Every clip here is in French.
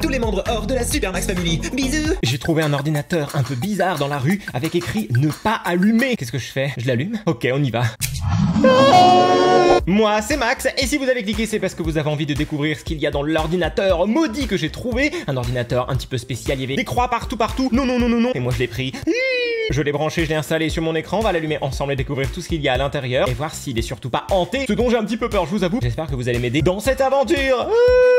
tous les membres hors de la Supermax Family. Bisous J'ai trouvé un ordinateur un peu bizarre dans la rue avec écrit ne pas allumer. Qu'est-ce que je fais? Je l'allume? Ok, on y va. Moi, c'est Max, et si vous avez cliqué, c'est parce que vous avez envie de découvrir ce qu'il y a dans l'ordinateur maudit que j'ai trouvé. Un ordinateur un petit peu spécial, il y avait des croix partout, partout. Non, non, non, non, non. Et moi, je l'ai pris. Je l'ai branché, je l'ai installé sur mon écran, on va l'allumer ensemble et découvrir tout ce qu'il y a à l'intérieur et voir s'il est surtout pas hanté, ce dont j'ai un petit peu peur, je vous avoue. J'espère que vous allez m'aider dans cette aventure.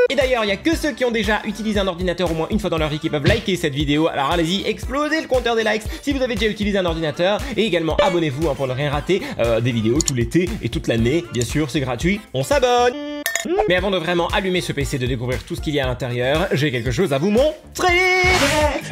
Et d'ailleurs, il y a que ceux qui ont déjà utilisé un ordinateur au moins une fois dans leur vie qui peuvent liker cette vidéo. Alors allez-y, explosez le compteur des likes si vous avez déjà utilisé un ordinateur et également abonnez-vous hein, pour ne rien rater euh, des vidéos tout l'été et toute l'année. Bien sûr, c'est gratuit. On s'abonne. Mais avant de vraiment allumer ce PC, de découvrir tout ce qu'il y a à l'intérieur, j'ai quelque chose à vous montrer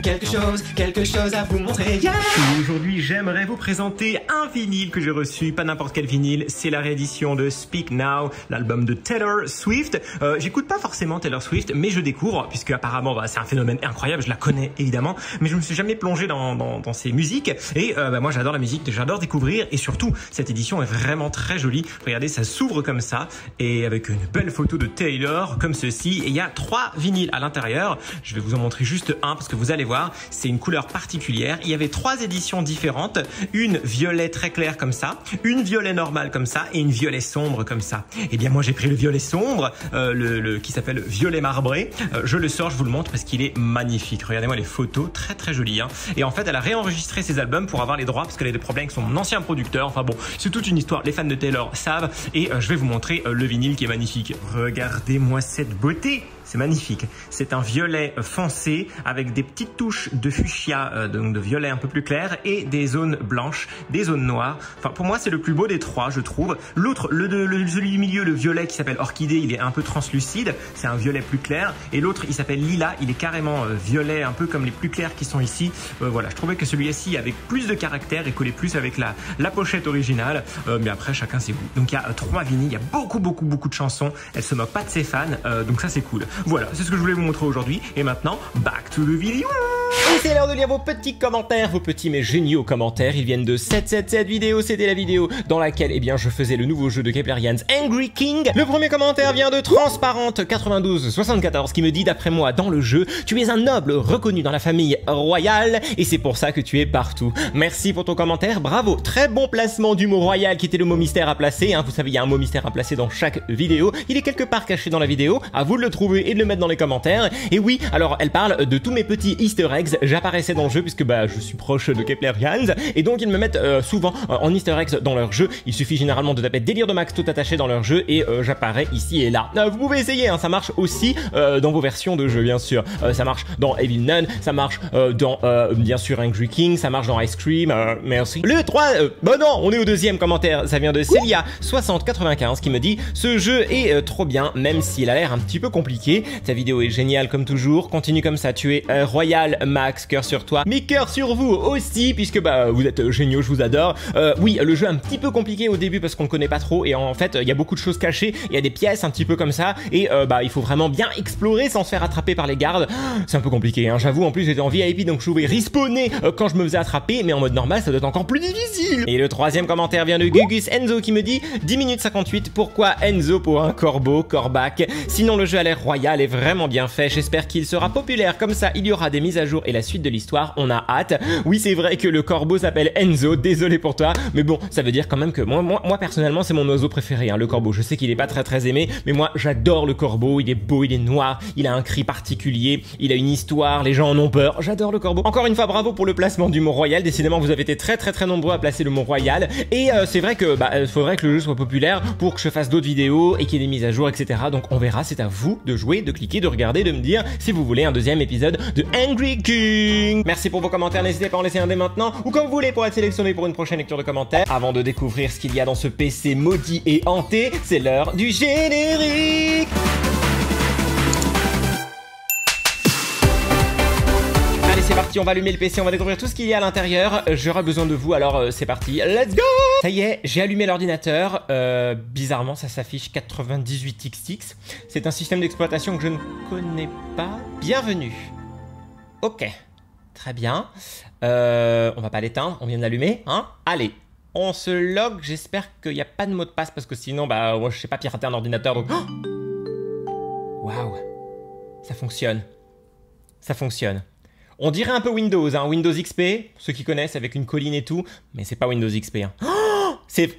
Quelque chose, quelque chose à vous montrer. Yeah Aujourd'hui, j'aimerais vous présenter un vinyle que j'ai reçu, pas n'importe quel vinyle, c'est la réédition de Speak Now, l'album de Taylor Swift. Euh, J'écoute pas forcément Taylor Swift, mais je découvre, puisque apparemment bah, c'est un phénomène incroyable, je la connais évidemment, mais je me suis jamais plongé dans, dans, dans ses musiques, et euh, bah, moi j'adore la musique, j'adore découvrir, et surtout, cette édition est vraiment très jolie. Regardez, ça s'ouvre comme ça, et avec une belle photo de Taylor, comme ceci, et il y a trois vinyles à l'intérieur. Je vais vous en montrer juste un, parce que vous allez voir, c'est une couleur particulière. Il y avait trois éditions différentes. Une violet très clair comme ça, une violet normale comme ça et une violet sombre comme ça. Et bien moi j'ai pris le violet sombre, euh, le, le, qui s'appelle violet marbré. Euh, je le sors, je vous le montre parce qu'il est magnifique. Regardez-moi les photos, très très jolies. Hein. Et en fait elle a réenregistré ses albums pour avoir les droits parce qu'elle a des problèmes avec son ancien producteur. Enfin bon, c'est toute une histoire. Les fans de Taylor savent. Et euh, je vais vous montrer le vinyle qui est magnifique. Regardez-moi cette beauté c'est magnifique. C'est un violet foncé avec des petites touches de fuchsia, euh, donc de violet un peu plus clair, et des zones blanches, des zones noires. Enfin, pour moi, c'est le plus beau des trois, je trouve. L'autre, le, le, celui du milieu, le violet qui s'appelle orchidée, il est un peu translucide. C'est un violet plus clair. Et l'autre, il s'appelle lila. Il est carrément euh, violet, un peu comme les plus clairs qui sont ici. Euh, voilà, je trouvais que celui-ci avait plus de caractère et collait plus avec la, la pochette originale. Euh, mais après, chacun ses goûts. Donc il y a euh, trois vinyles, il y a beaucoup, beaucoup, beaucoup de chansons. Elle se moque pas de ses fans, donc ça c'est cool. Voilà, c'est ce que je voulais vous montrer aujourd'hui. Et maintenant, back to the video et c'est l'heure de lire vos petits commentaires, vos petits mais géniaux commentaires. Ils viennent de 777 vidéo. C'était la vidéo dans laquelle, eh bien, je faisais le nouveau jeu de Keplerians Angry King. Le premier commentaire vient de Transparente 9274 qui me dit, d'après moi, dans le jeu, tu es un noble reconnu dans la famille royale et c'est pour ça que tu es partout. Merci pour ton commentaire. Bravo. Très bon placement du mot royal qui était le mot mystère à placer. Hein. Vous savez, il y a un mot mystère à placer dans chaque vidéo. Il est quelque part caché dans la vidéo. À vous de le trouver et de le mettre dans les commentaires. Et oui, alors elle parle de tous mes petits easter eggs j'apparaissais dans le jeu puisque bah, je suis proche de Keplerians et donc ils me mettent euh, souvent euh, en easter eggs dans leur jeu. Il suffit généralement de taper délire de max tout attaché dans leur jeu et euh, j'apparais ici et là. vous pouvez essayer, hein, ça marche aussi dans vos versions de jeu bien sûr. ça marche dans Evil Nun, ça marche dans bien sûr Angry King, ça marche dans Ice Cream, merci. Le 3, bah non, on est au deuxième commentaire, ça vient de Celia6095 qui me dit ce jeu est trop bien même s'il a l'air un petit peu compliqué. Ta vidéo est géniale comme toujours, continue comme ça, tu es Royal Max cœur sur toi, mais cœur sur vous aussi, puisque bah vous êtes géniaux, je vous adore. Euh, oui, le jeu est un petit peu compliqué au début parce qu'on le connaît pas trop et en fait il y a beaucoup de choses cachées, il y a des pièces un petit peu comme ça et euh, bah il faut vraiment bien explorer sans se faire attraper par les gardes. C'est un peu compliqué, hein, j'avoue. En plus j'étais en VIP donc je pouvais respawner euh, quand je me faisais attraper, mais en mode normal ça doit être encore plus difficile. Et le troisième commentaire vient de Gugus Enzo qui me dit 10 minutes 58. Pourquoi Enzo pour un corbeau, corbac Sinon le jeu a l'air royal et vraiment bien fait. J'espère qu'il sera populaire comme ça. Il y aura des mises à jour et la suite de l'histoire, on a hâte. Oui, c'est vrai que le corbeau s'appelle Enzo, désolé pour toi, mais bon, ça veut dire quand même que moi, moi, moi personnellement, c'est mon oiseau préféré, hein, le corbeau. Je sais qu'il est pas très très aimé, mais moi, j'adore le corbeau. Il est beau, il est noir, il a un cri particulier, il a une histoire, les gens en ont peur. J'adore le corbeau. Encore une fois, bravo pour le placement du mot royal. Décidément, vous avez été très très très nombreux à placer le mot royal. Et euh, c'est vrai que bah, il faudrait que le jeu soit populaire pour que je fasse d'autres vidéos et qu'il y ait des mises à jour, etc. Donc on verra. C'est à vous de jouer, de cliquer, de regarder, de me dire si vous voulez un deuxième épisode de Angry Merci pour vos commentaires, n'hésitez pas à en laisser un dès maintenant ou comme vous voulez pour être sélectionné pour une prochaine lecture de commentaires. Avant de découvrir ce qu'il y a dans ce PC maudit et hanté, c'est l'heure du générique Allez c'est parti, on va allumer le PC, on va découvrir tout ce qu'il y a à l'intérieur. Euh, J'aurai besoin de vous, alors euh, c'est parti, let's go Ça y est, j'ai allumé l'ordinateur. Euh, bizarrement, ça s'affiche 98XX. C'est un système d'exploitation que je ne connais pas. Bienvenue. Ok. Très bien. Euh, on va pas l'éteindre, on vient de l'allumer, hein Allez, on se log. J'espère qu'il n'y a pas de mot de passe parce que sinon, bah, moi, je sais pas pirater un ordinateur donc. Oh Waouh, ça fonctionne. ça fonctionne. On dirait un peu Windows, hein, Windows XP, ceux qui connaissent avec une colline et tout, mais c'est pas Windows XP. Hein. c'est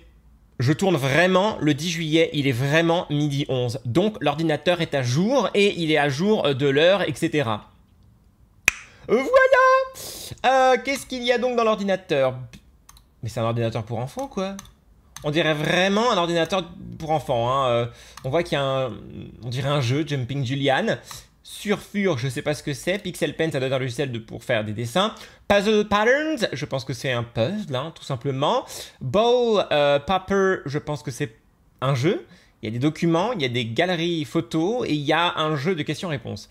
je tourne vraiment le 10 juillet, il est vraiment midi 11. Donc l'ordinateur est à jour et il est à jour de l'heure, etc. Voilà euh, Qu'est-ce qu'il y a donc dans l'ordinateur? Mais c'est un ordinateur pour enfants, quoi. On dirait vraiment un ordinateur pour enfants. Hein. Euh, on voit qu'il y a un... On dirait un jeu, Jumping Julian. Surfure, je sais pas ce que c'est. Pixel Pen, ça doit être un logiciel de, pour faire des dessins. Puzzle Patterns, je pense que c'est un puzzle, hein, tout simplement. Ball euh, Paper, je pense que c'est un jeu. Il y a des documents, il y a des galeries photos et il y a un jeu de questions-réponses.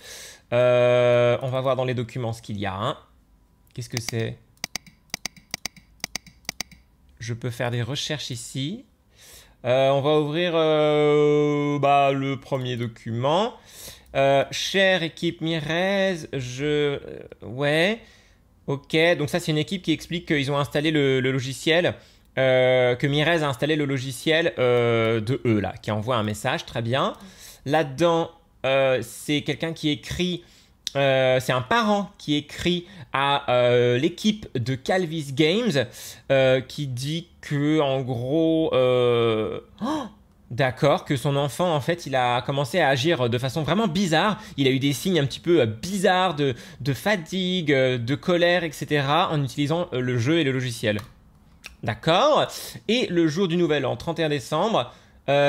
Euh, on va voir dans les documents ce qu'il y a. Hein. Qu'est-ce que c'est? Je peux faire des recherches ici. Euh, on va ouvrir bah, le premier document. Euh, chère équipe Mirez, je... Euh, ouais. Ok, donc ça c'est une équipe qui explique qu'ils ont installé le, logiciel, euh, que Mirez a installé le logiciel de eux là, qui envoie un message, très bien. Là-dedans, c'est quelqu'un qui écrit, c'est un parent qui écrit à l'équipe de Calvis Games, qui dit que en gros... Oh D'accord, que son enfant, en fait, il a commencé à agir de façon vraiment bizarre. Il a eu des signes un petit peu euh, bizarres de, fatigue, euh, de colère, etc. en utilisant euh, le jeu et le logiciel. D'accord? Et le jour du nouvel an, 31 décembre,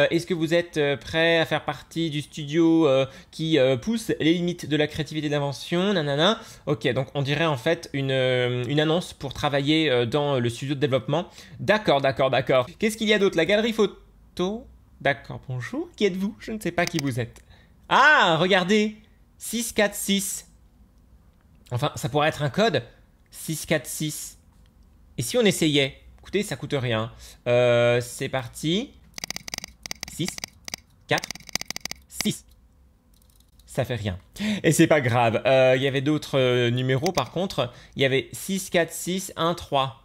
est-ce que vous êtes prêt à faire partie du studio qui pousse les limites de la créativité l'invention Nanana? Ok, donc on dirait en fait une, une annonce pour travailler dans le studio de développement. D'accord, d'accord, d'accord. Qu'est-ce qu'il y a d'autre? La galerie photo? D'accord, bonjour. Qui êtes-vous? Je ne sais pas qui vous êtes. Ah, regardez 646. Enfin, ça pourrait être un code 646. Et si on essayait? Écoutez, ça coûte rien. Euh, c'est parti. 6, 4, 6. Ça fait rien. Et c'est pas grave. Euh, il y avait d'autres euh, numéros par contre. Il y avait 6, 4, 6, 1, 3.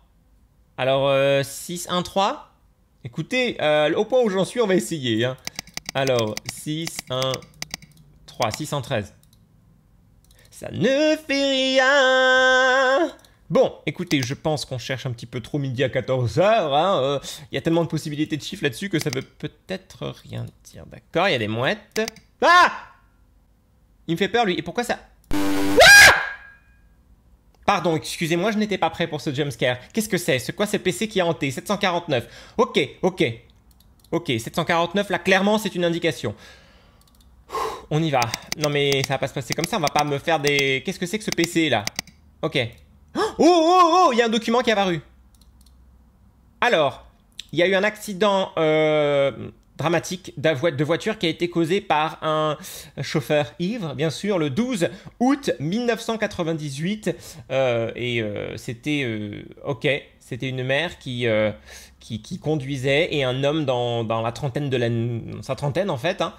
Alors, 6, 1, 3 Écoutez, euh, au point où j'en suis, on va essayer. Hein. Alors, 6, 1, 3, 613. Ça ne fait rien Bon, écoutez, je pense qu'on cherche un petit peu trop midi à 14h. Hein, euh, il y a tellement de possibilités de chiffres là-dessus que ça veut peut-être rien dire. D'accord, il y a des mouettes. Ah Il me fait peur, lui. Et pourquoi ça... Pardon, excusez-moi, je n'étais pas prêt pour ce jumpscare. Qu'est-ce que c'est? C'est quoi ce PC qui a hanté? 749. Ok, ok. Ok, 749, là, clairement, c'est une indication. On y va. Non, mais ça va pas se passer comme ça. On va pas me faire des... Qu'est-ce que c'est que ce PC, là? Ok. Oh, oh, oh, oh Il y a un document qui est apparu. Alors, il y a eu un accident... Euh, dramatique de voiture qui a été causée par un chauffeur ivre, bien sûr, le 12 août 1998. Euh, et euh, c'était euh, ok, c'était une mère qui, qui, conduisait et un homme dans, la trentaine de la, sa trentaine en fait. Hein.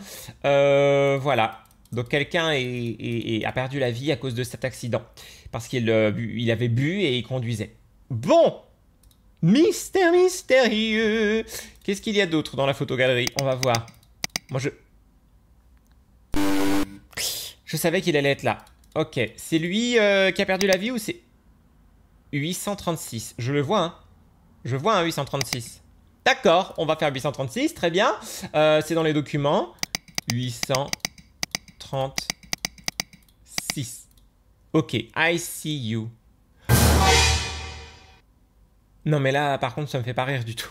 voilà. Donc quelqu'un a perdu la vie à cause de cet accident parce qu'il il avait bu et il conduisait. Bon, Mystère mystérieux. Qu'est-ce qu'il y a d'autre dans la photogalerie? On va voir. Moi, je... Je savais qu'il allait être là. Ok. C'est lui euh, qui a perdu la vie ou c'est... 836. Je le vois, hein. Je vois un 836. D'accord, on va faire 836, très bien. Euh, c'est dans les documents. 836. Ok, I see you. Non, mais là, par contre, ça me fait pas rire du tout.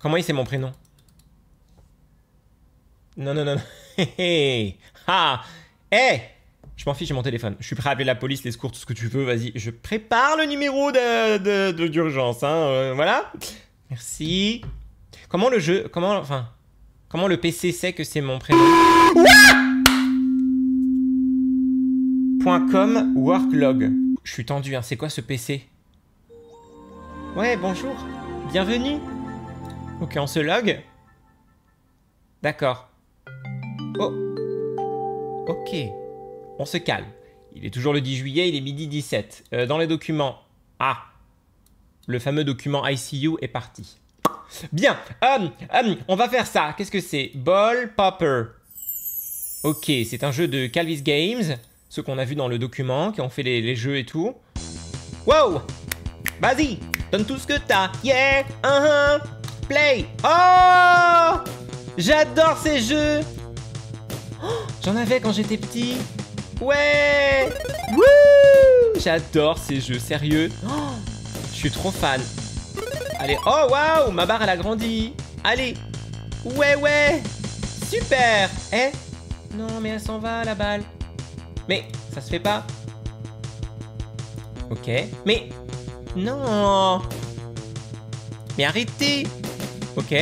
Comment il sait mon prénom? Non, non, non, non. Hé Ah Hé Je m'en fiche, j'ai mon téléphone. Je suis prêt à appeler la police, les secours, tout ce que tu veux. Vas-y, je prépare le numéro de d'urgence. hein. Euh, voilà. Merci. Comment le jeu... Comment... Enfin... Comment le PC sait que c'est mon prénom .com worklog. Je suis tendu, hein. C'est quoi ce PC Ouais, bonjour. Bienvenue. Ok, on se log. D'accord. Oh. Ok. On se calme. Il est toujours le 10 juillet, il est midi 17. Euh, dans les documents. Ah. Le fameux document ICU est parti. Bien. Hum, hum, on va faire ça. Qu'est-ce que c'est? Ball Popper. Ok, c'est un jeu de Calvis Games. ceux qu'on a vus dans le document, qui ont fait les jeux et tout. Wow Vas-y, donne tout ce que t'as. Yeah uh-huh. Play Oh J'adore ces jeux Oh, J'en avais quand j'étais petit. Ouais Wouh J'adore ces jeux, sérieux. Oh, je suis trop fan. Allez, oh waouh Ma barre elle a grandi. Allez Ouais, ouais Super Eh? Non, mais elle s'en va, la balle. Mais ça se fait pas. Ok. Mais non Mais arrêtez Ok.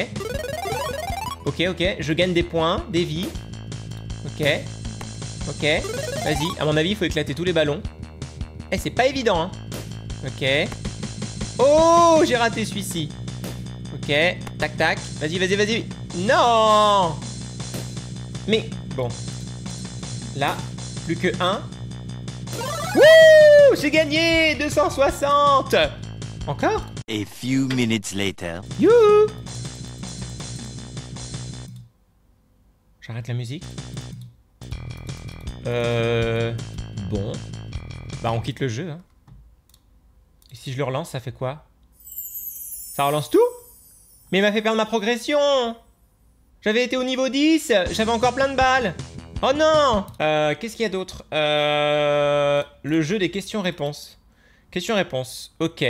Ok, ok. Je gagne des points, des vies. Ok. Ok. Vas-y. À mon avis, il faut éclater tous les ballons. Eh, c'est pas évident, hein. Ok. Oh, j'ai raté celui-ci. Ok. Tac, tac. Vas-y, vas-y, vas-y. Non Mais, bon. Là, plus que un. Wouh J'ai gagné 260 Encore? A few minutes later. Youhou J'arrête la musique. Euh... Bon. Bah on quitte le jeu. Hein. Et si je le relance, ça fait quoi? Ça relance tout? Mais il m'a fait perdre ma progression J'avais été au niveau 10, j'avais encore plein de balles Oh non euh, Qu'est-ce qu'il y a d'autre euh, Le jeu des questions-réponses. Questions-réponses, ok.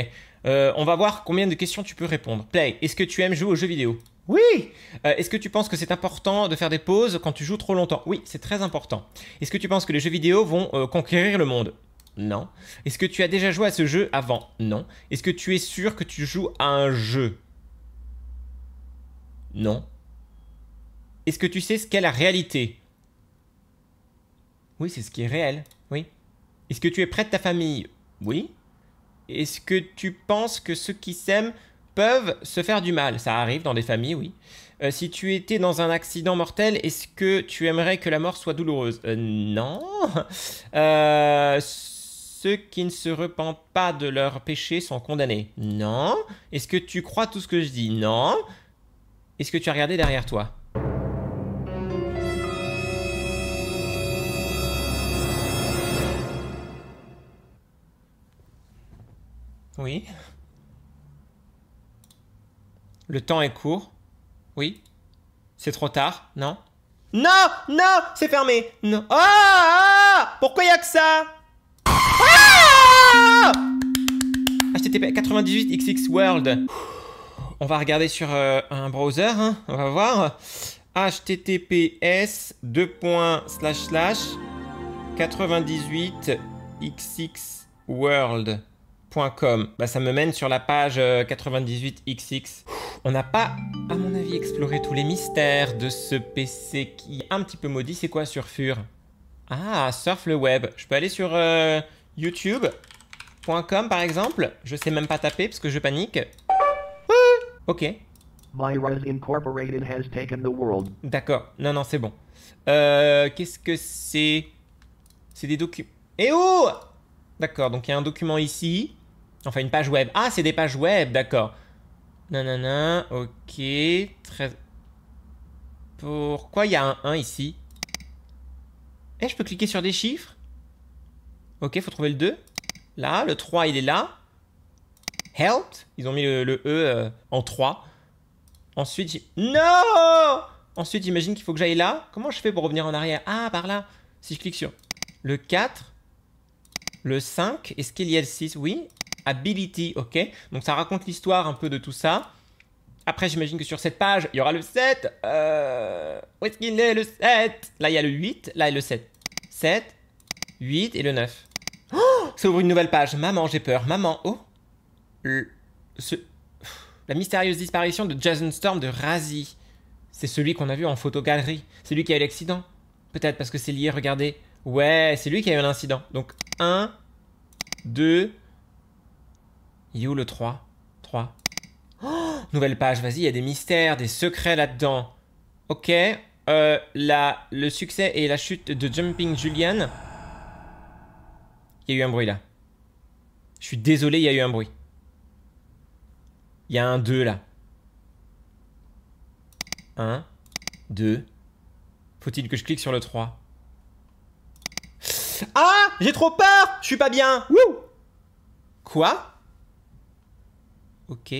Euh, on va voir combien de questions tu peux répondre. Play, est-ce que tu aimes jouer aux jeux vidéo? Oui Est-ce que tu penses que c'est important de faire des pauses quand tu joues trop longtemps? Oui, c'est très important. Est-ce que tu penses que les jeux vidéo vont conquérir le monde? Non. Est-ce que tu as déjà joué à ce jeu avant? Non. Est-ce que tu es sûr que tu joues à un jeu? Non. Est-ce que tu sais ce qu'est la réalité? Oui, c'est ce qui est réel. Oui. Est-ce que tu es près de ta famille? Oui. Est-ce que tu penses que ceux qui s'aiment peuvent se faire du mal? Ça arrive dans des familles, oui. Euh, si tu étais dans un accident mortel, est-ce que tu aimerais que la mort soit douloureuse? Euh, Non. Euh, ceux qui ne se repentent pas de leurs péchés sont condamnés. Non. Est-ce que tu crois tout ce que je dis? Non. Est-ce que tu as regardé derrière toi? Oui. Le temps est court. Oui. C'est trop tard, non? Non Non C'est fermé Non. Ah, ah Pourquoi y a que ça? Ah HTTP 98XX World. On va regarder sur euh, un browser, hein. on va voir. HTTPS 98xx Bah, ça me mène sur la page euh, 98XX. On n'a pas, à mon avis, exploré tous les mystères de ce PC qui est un petit peu maudit. C'est quoi Surfure? Ah, surf le web. Je peux aller sur euh, youtube.com par exemple? Je sais même pas taper parce que je panique. Ah, ok, d'accord. Non, non, c'est bon. Euh, Qu'est-ce que c'est? C'est des documents. Eh oh D'accord, donc il y a un document ici. Enfin, une page web. Ah, c'est des pages web, d'accord. Nanana, ok. Pourquoi il y a un 1 ici? Eh, je peux cliquer sur des chiffres? Ok, faut trouver le 2. Là, le 3, il est là. Help Ils ont mis le, E euh, en 3. Ensuite, non Ensuite, j'imagine qu'il faut que j'aille là. Comment je fais pour revenir en arrière? Ah, par là. Si je clique sur le 4, le 5, est-ce qu'il y a le 6 Oui. Ability, ok? Donc ça raconte l'histoire un peu de tout ça. Après, j'imagine que sur cette page, il y aura le 7. Euh... Où est-ce qu'il est le 7 Là, il y a le 8. Là, il y a le 7. 7, 8 et le 9. Oh Ça ouvre une nouvelle page. Maman, j'ai peur. Maman, oh Le- ce- La mystérieuse disparition de Jason Storm de Razi. C'est celui qu'on a vu en photogalerie. C'est lui qui a eu l'accident. Peut-être parce que c'est lié, regardez. Ouais, c'est lui qui a eu un incident. Donc 1, 2. Il est où le 3 3. Oh, nouvelle page, vas-y, il y a des mystères, des secrets là-dedans. Ok. Euh, la, le succès et la chute de Jumping Julian. Il y a eu un bruit là. Je suis désolé, il y a eu un bruit. Il y a un 2 là. 1, 2. Faut-il que je clique sur le 3 Ah J'ai trop peur Je suis pas bien Wouh Quoi? Ok.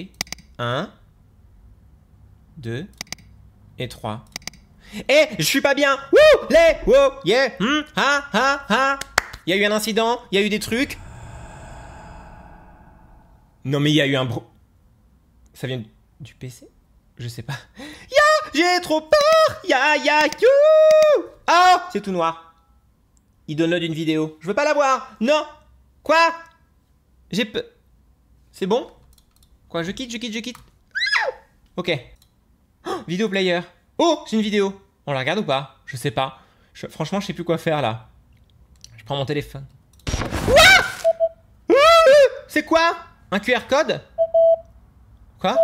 1, 2 et 3. Eh Je suis pas bien. Wouh Les Wouh Yeah. Hmm, Ha Ha Ha. Il y a eu un incident Il y a eu des trucs. Non mais il y a eu un bro... Ça vient du PC Je sais pas. Ya J'ai trop peur. Ya ya you. Oh C'est tout noir. Il download une vidéo. Je veux pas la voir. Non. Quoi? J'ai peur. C'est bon? Quoi Je quitte, je quitte, je quitte. Ok. Oh, vidéo player. Oh J'ai une vidéo. On la regarde ou pas? Je sais pas. Franchement, je sais plus quoi faire là. Je prends mon téléphone. C'est quoi? Un QR code? Quoi?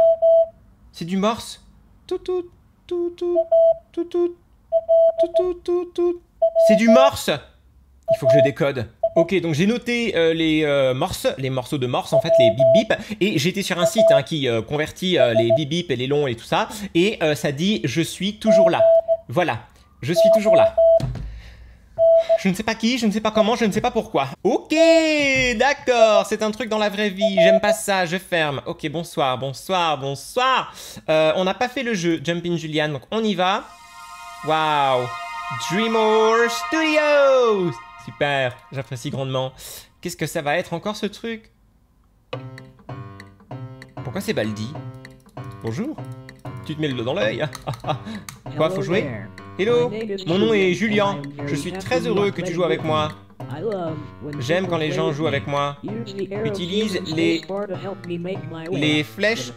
C'est du morse? C'est du morse. Il faut que je décode. Ok, donc j'ai noté euh, les euh, morses, les morceaux de morse en fait, les bip bip, et j'étais sur un site hein, qui euh, convertit euh, les bip bip et les longs et tout ça, et euh, ça dit je suis toujours là. Voilà, je suis toujours là. Je ne sais pas qui, je ne sais pas comment, je ne sais pas pourquoi. Ok, d'accord, c'est un truc dans la vraie vie, j'aime pas ça, je ferme. Ok, bonsoir, bonsoir, bonsoir. Euh, on n'a pas fait le jeu Jumping Julian, donc on y va. Waouh Dreamer Studios Super, j'apprécie grandement. Qu'est-ce que ça va être encore ce truc? Pourquoi c'est Baldi? Bonjour Tu te mets le dos dans l'œil Quoi, faut jouer? Hello Mon nom est Julien. Je suis très heureux que tu joues avec moi. J'aime quand les gens jouent avec moi. Utilise les... les flèches.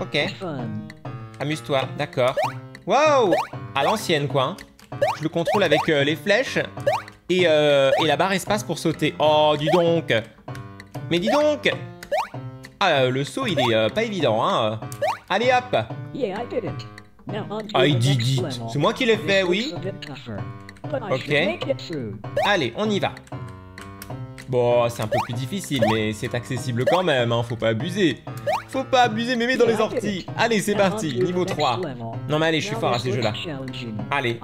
Ok, amuse-toi, d'accord. Wow À l'ancienne, quoi. hein. Je le contrôle avec euh, les flèches et, euh, et la barre espace pour sauter. Oh, dis donc Mais dis donc Ah, euh, le saut, il est euh, pas évident, hein. Allez, hop Ah, il dit dit. C'est moi qui l'ai fait, oui. Ok. Allez, on y va. Bon, c'est un peu plus difficile, mais c'est accessible quand même, hein, faut pas abuser. Faut pas abuser, mémé dans les orties. Allez, c'est parti, niveau 3. Non mais allez, je suis fort à ces jeux-là. Allez.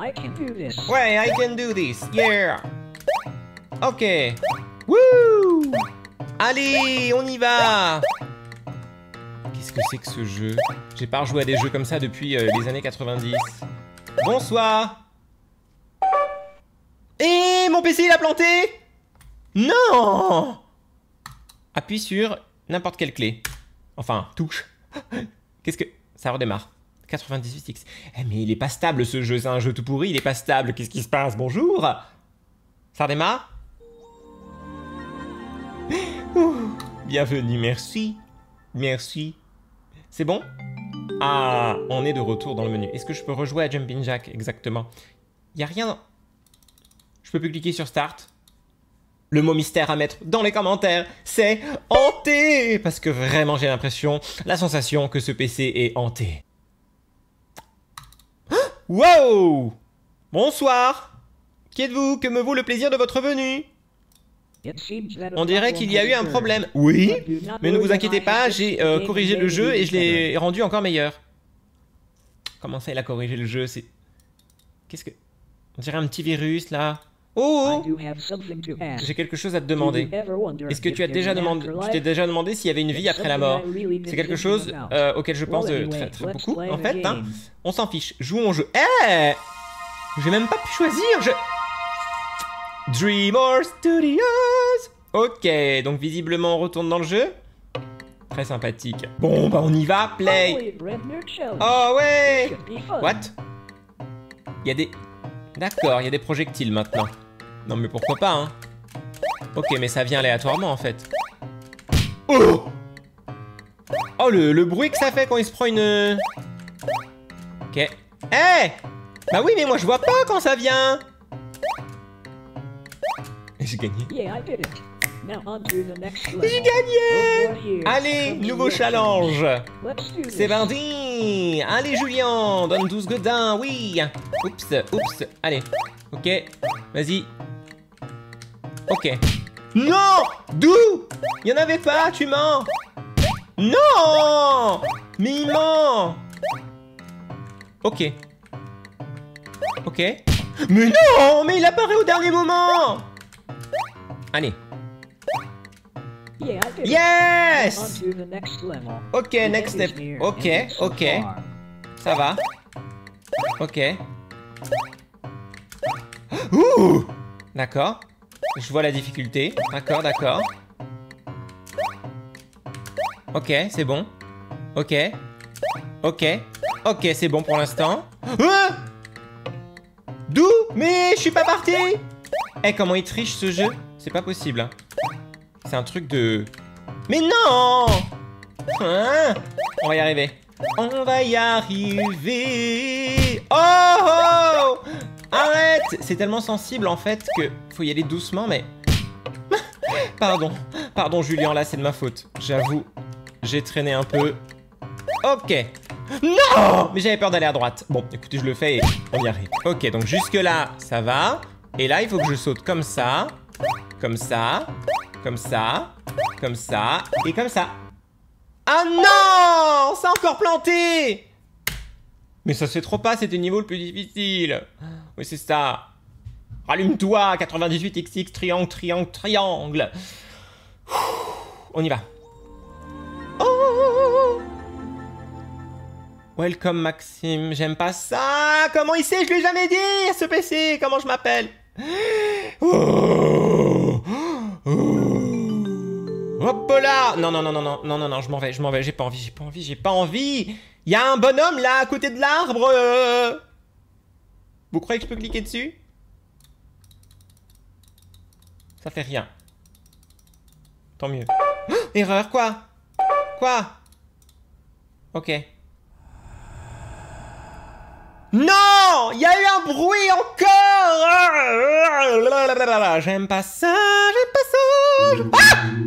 Ouais, I can do this, yeah. Ok. Wouh Allez, on y va Qu'est-ce que c'est que ce jeu? J'ai pas rejoué à des jeux comme ça depuis euh, les années 90. Bonsoir Et mon PC il a planté? Non Appuie sur n'importe quelle clé. Enfin, touche. Qu'est-ce que... Ça redémarre. 98X. Eh mais il est pas stable ce jeu, c'est un jeu tout pourri, il est pas stable. Qu'est-ce qui se passe? Bonjour Ça redémarre? Bienvenue, merci. Merci. C'est bon? Ah, on est de retour dans le menu. Est-ce que je peux rejouer à Jumping Jack exactement? Il a rien... Je peux plus cliquer sur Start le mot mystère à mettre dans les commentaires, c'est hanté Parce que vraiment j'ai l'impression, la sensation que ce PC est hanté. Wow Bonsoir Qui êtes-vous? Que me vaut le plaisir de votre venue? On dirait qu'il y a eu un problème. Oui Mais ne vous inquiétez pas, j'ai euh, corrigé le jeu et je l'ai rendu encore meilleur. Comment ça, il a corrigé le jeu? C'est... Qu'est-ce que... On dirait un petit virus, là? Oh J'ai quelque chose à te demander. Est-ce que tu as déjà demandé, tu t'es déjà demandé s'il y avait une vie après la mort C'est quelque chose euh, auquel je pense de très, très beaucoup, en fait. hein. On s'en fiche. Jouons au jeu. Eh J'ai même pas pu choisir. Je... Dreamer Studios. Ok, donc visiblement on retourne dans le jeu. Très sympathique. Bon, bah on y va. Play. Oh ouais. What? Il y a des... D'accord, il y a des projectiles maintenant. Non mais pourquoi pas, hein. Ok, mais ça vient aléatoirement en fait. Oh! Oh, le, le bruit que ça fait quand il se prend une... Ok. Eh! Bah oui, mais moi je vois pas quand ça vient. J'ai gagné. J'ai gagné! Allez, nouveau challenge. C'est parti! Allez Julien, donne 12 godins, oui. Oups, oups, allez. Ok, vas-y. Ok. Non D'où? Il y en avait pas, tu mens Non Mais il ment Ok. Ok. Mais non Mais il apparaît au dernier moment Allez. Yes. Ok, next step. Ok, ok. Ça va. Ok. Ouh D'accord. Je vois la difficulté. D'accord, d'accord. Ok, c'est bon. Ok. Ok. Ok, c'est bon pour l'instant. Ah D'où Mais je suis pas parti Eh, comment il triche ce jeu C'est pas possible. hein. C'est un truc de... Mais non Hein On va y arriver. On va y arriver. Oh, oh Arrête C'est tellement sensible en fait que faut y aller doucement, mais... Pardon. Pardon Julien, là c'est de ma faute. J'avoue, j'ai traîné un peu. Ok. Non Mais j'avais peur d'aller à droite. Bon, écoutez, je le fais et on y arrive. Ok, donc jusque là, ça va. Et là, il faut que je saute comme ça, comme ça, comme ça, comme ça, et comme ça. Ah non C'est encore planté Mais ça fait trop pas, c'était le niveau le plus difficile. Oui, c'est ça. Rallume-toi, 98XX, triangle, triangle, triangle. On y va. Oh Welcome Maxime, j'aime pas ça. Comment il sait? Je lui ai jamais dit ce PC. Comment je m'appelle? Oh Hop là. Non, non, non, non, non, non, non, non, je m'en vais, je m'en vais, j'ai pas envie, j'ai pas envie, j'ai pas envie. Il y a un bonhomme là, à côté de l'arbre. Vous croyez que je peux cliquer dessus? Ça fait rien. Tant mieux. Erreur, quoi? Quoi? Ok. Non! Il y a eu un bruit encore. J'aime pas ça, j'aime pas ça. Ah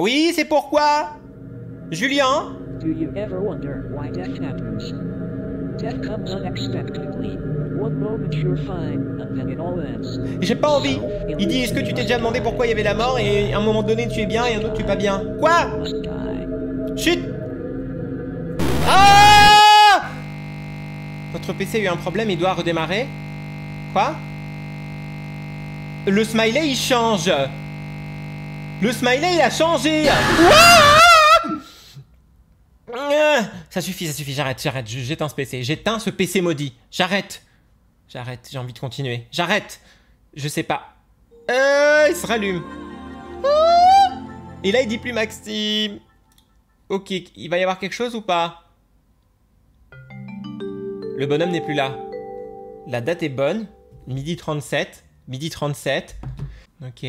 Oui, c'est pourquoi? Julien? Do you ever wonder why death happens? Death comes unexpectedly. One moment you're fine, and then it all ends. J'ai pas envie. Il dit est-ce que tu t'es déjà demandé pourquoi il y avait la mort et à un moment donné tu es bien et à un autre tu es pas bien Quoi? Chut Ah Votre PC a eu un problème, il doit redémarrer Quoi? Le smiley il change Le smiley il a changé Ah Ça suffit, ça suffit, j'arrête, j'arrête, j'éteins ce PC, j'éteins ce PC maudit, j'arrête J'arrête, j'ai envie de continuer, j'arrête Je sais pas. Euh, il se rallume. Ah Et là il dit plus Maxime Ok, il va y avoir quelque chose ou pas? Le bonhomme n'est plus là. La date est bonne. Midi 37. Midi 37. Ok.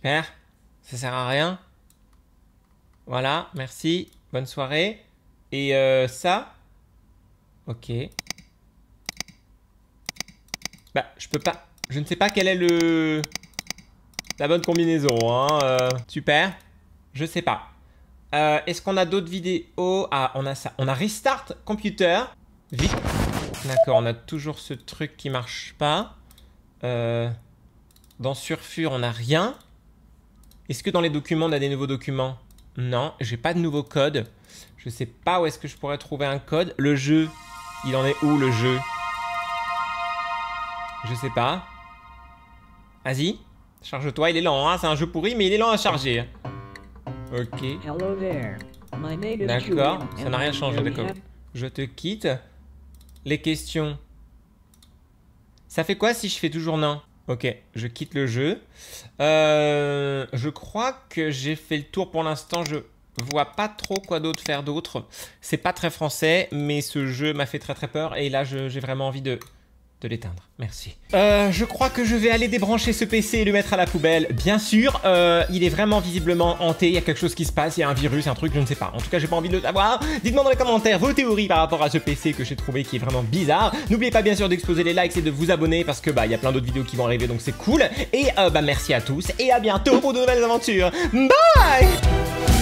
Super. Ça sert à rien. Voilà, merci. Bonne soirée. Et euh, ça? Ok. Bah, je peux pas... Je ne sais pas quelle est le... La bonne combinaison, hein. euh, super. Je sais pas. Euh, Est-ce qu'on a d'autres vidéos? Ah, on a ça. On a Restart Computer. Vite. D'accord, on a toujours ce truc qui marche pas. Dans Surfure, on a rien. Est-ce que dans les documents, on a des nouveaux documents? Non, j'ai pas de nouveau code. Je sais pas où est-ce que je pourrais trouver un code. Le jeu, il en est où le jeu? Je sais pas. Vas-y, charge-toi, il est lent, hein c'est un jeu pourri, mais il est lent à charger. Ok, D'accord, ça n'a rien changé, d'accord. je te quitte. Les questions. Ça fait quoi si je fais toujours non? Ok, je quitte le jeu. Euh, je crois que j'ai fait le tour pour l'instant. Je vois pas trop quoi d'autre faire d'autre. C'est pas très français, mais ce jeu m'a fait très très peur. Et là, j'ai vraiment envie de, de l'éteindre. Merci. Euh, je crois que je vais aller débrancher ce PC et le mettre à la poubelle. Bien sûr, euh, il est vraiment visiblement hanté. Il y a quelque chose qui se passe. Il y a un virus, un truc, je ne sais pas. En tout cas, j'ai pas envie de le savoir. Dites-moi dans les commentaires vos théories par rapport à ce PC que j'ai trouvé qui est vraiment bizarre. N'oubliez pas bien sûr d'exploser les likes et de vous abonner parce que bah il y a plein d'autres vidéos qui vont arriver donc c'est cool. Et euh, bah merci à tous et à bientôt pour de nouvelles aventures. Bye